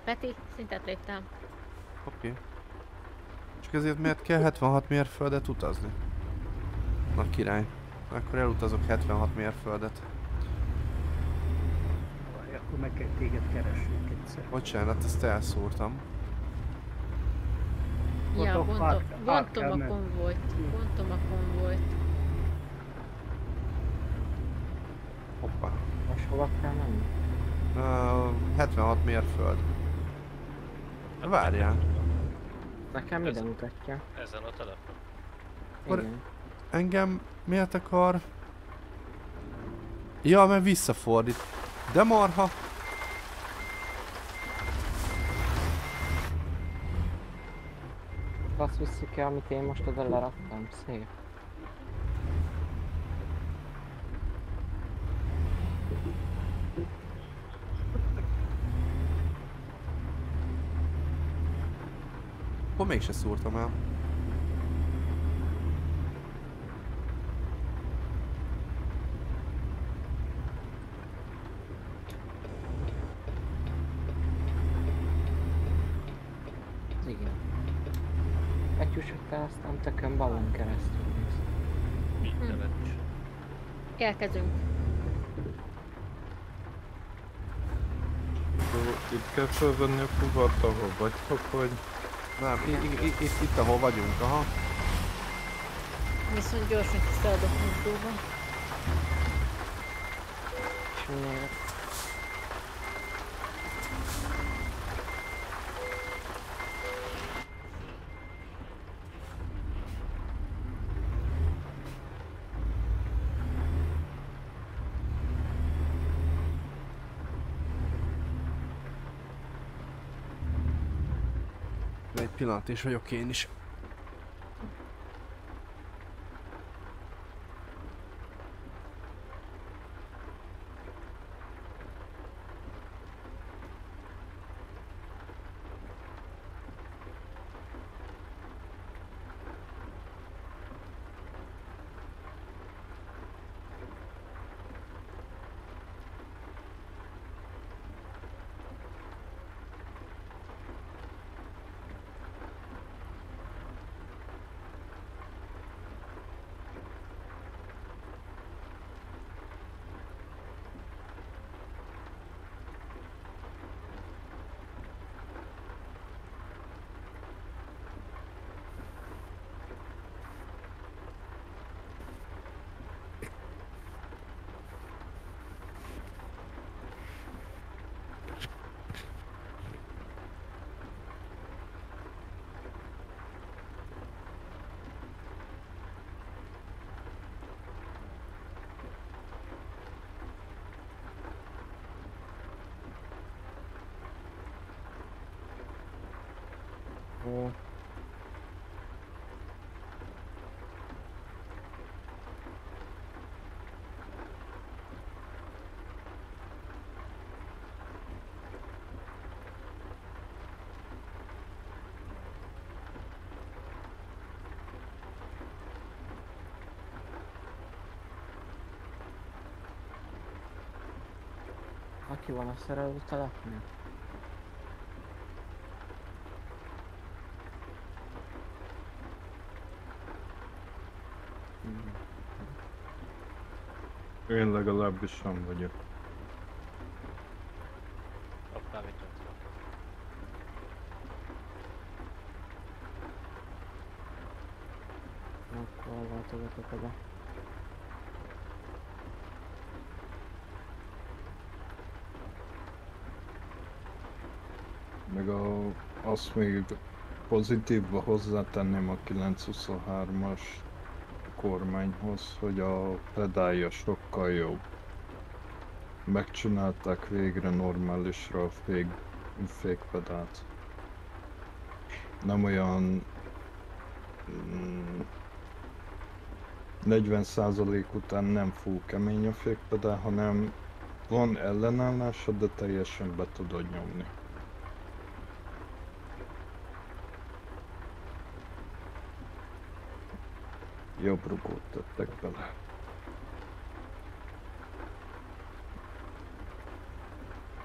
Peti, szintet léptem. Oké. Okay. Csak ezért miért kell 76 mérföldet utazni? Na király. Akkor elutazok 76 mérföldet. Vaj, Akkor meg kell téged keresnünk egyszer. Bocsánat, ezt elszúrtam. Ja, át kell a konvojt. Vontom a konvojt. Hoppá. Most hova kell menni? Uh, 76 mérföld. Várjál. Nekem ide mutatja. Ezen a telefon. Akkor- Igen. Engem miért akar? Ja, mert visszafordít. De marha. Azt visszük el, amit én most oda leraktam. Szép. Akkor mégse szúrtam el. Igen. Betyúsok el, aztán tökön balon keresztül mész. Mindenet is. Érkezünk. Itt kell felvenni a fuvart, ahol vagytok, vagy... Nem, i- i- i- itt, itt ahol vagyunk, aha. Viszont gyorsan kiszaladok munkóba. És minél pillanat, és vagyok én is. Ó, Aki van a szerelő telepnél? Én legalábbis sem vagyok. Hoppá, mit. Akkor látogatok oda. Meg a, azt még pozitívba hozzátenném a 923-as kormányhoz, hogy a pedálja sokkal jobb. Megcsinálták végre normálisra a fék, fékpedált. Nem olyan mm, 40% után nem full kemény a fékpedál, hanem van ellenállása, de teljesen be tudod nyomni. Jobb rugót tettek bele.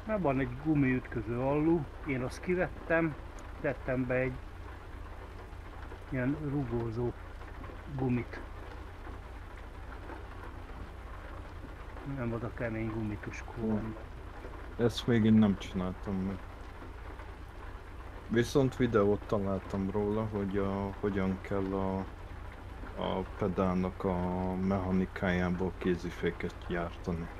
Hát van egy gumiütköző allu, én azt kivettem, tettem be egy ilyen rugózó gumit. Nem oda kemény gumituskó van. Ezt még én nem csináltam meg. Viszont videót találtam róla, hogy a, hogyan kell a, a pedálnak a mechanikájából kéziféket gyártani.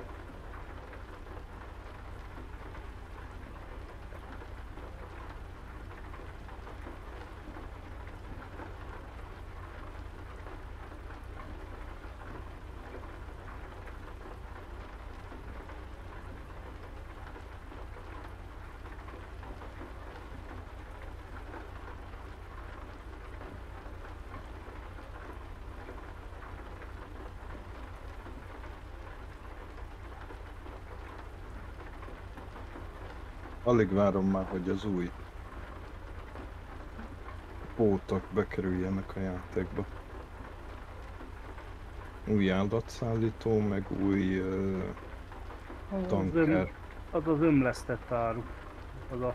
Alig várom már, hogy az új pótok bekerüljenek a játékba. Új állatszállító, meg új uh, tanker. az az ömlesztett áru. Az a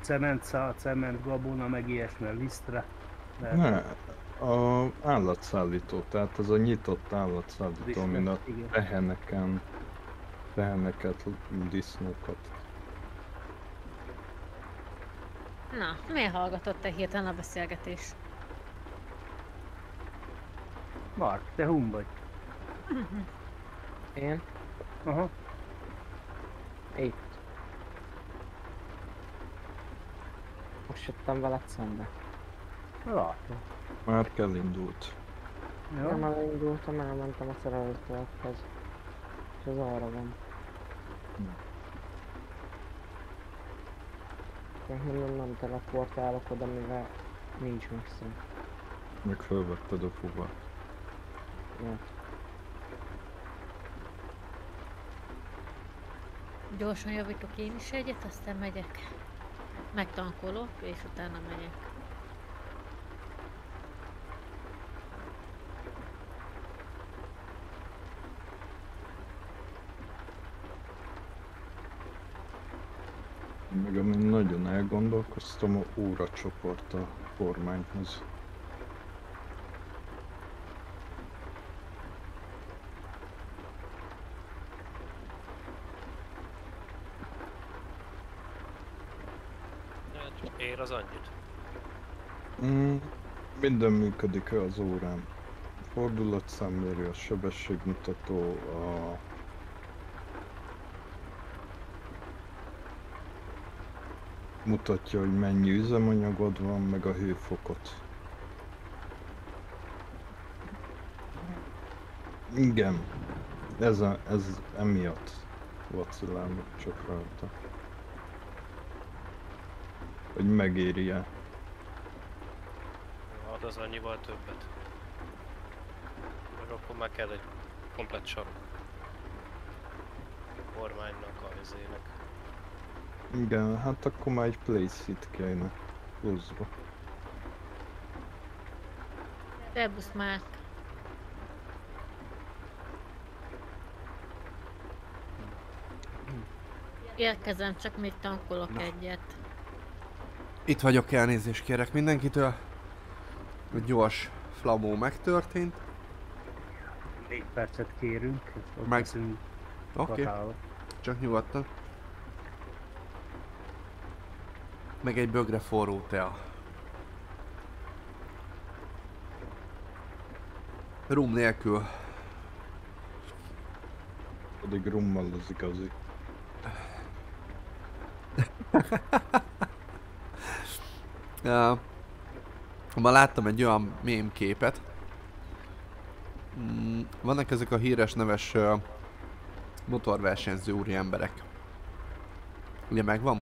cement szál, cement gabona, meg ilyesmi, lisztre. Lehet, Ne, a állatszállító, tehát az a nyitott állatszállító, amin a teheneken, teheneket, disznókat. Na, miért hallgatott te hirtelen a beszélgetés? Mark, te hum vagy. Én? Aha. Itt. Most jöttem veled szembe. Látom. Már elindult. Ja. Nem Ja. elindultam, elmentem a szerelőtelephez. És az arra van. Mondom, nem teleportálok oda, mivel nincs messze. Meg fölvetted a fogát. Ja. Gyorsan javítok én is egyet, aztán megyek. Megtankolok, és utána megyek. Meg amin nagyon elgondolkoztam, a óracsoport a kormányhoz. Ér az annyit. Mm, minden működik az órán. Fordulatszámérő, a sebességmutató, a... Mutatja, hogy mennyi üzemanyagod van, meg a hőfokot. Igen, ez, a, ez emiatt vacilálok csak rajta. Hogy megéri-e. Ad az annyival többet. Meg akkor már kell egy komplet sarok. A kormánynak, a izének. Igen, hát akkor már egy playseat kéne pluszba. Szerbusz már. Érkezem, csak még tankolok Na. egyet. Itt vagyok, elnézést kérek mindenkitől. Egy gyors flamó megtörtént. Négy percet kérünk, ott Meg- Oké, okay, csak nyugodtan. Meg egy bögre forró tea. Rum nélkül. Pedig rummal az igazi. <laughs> Uh, ma láttam egy olyan mém képet. Mm, vannak ezek a híres neves uh, motorversenyző úri emberek. Ugye megvan?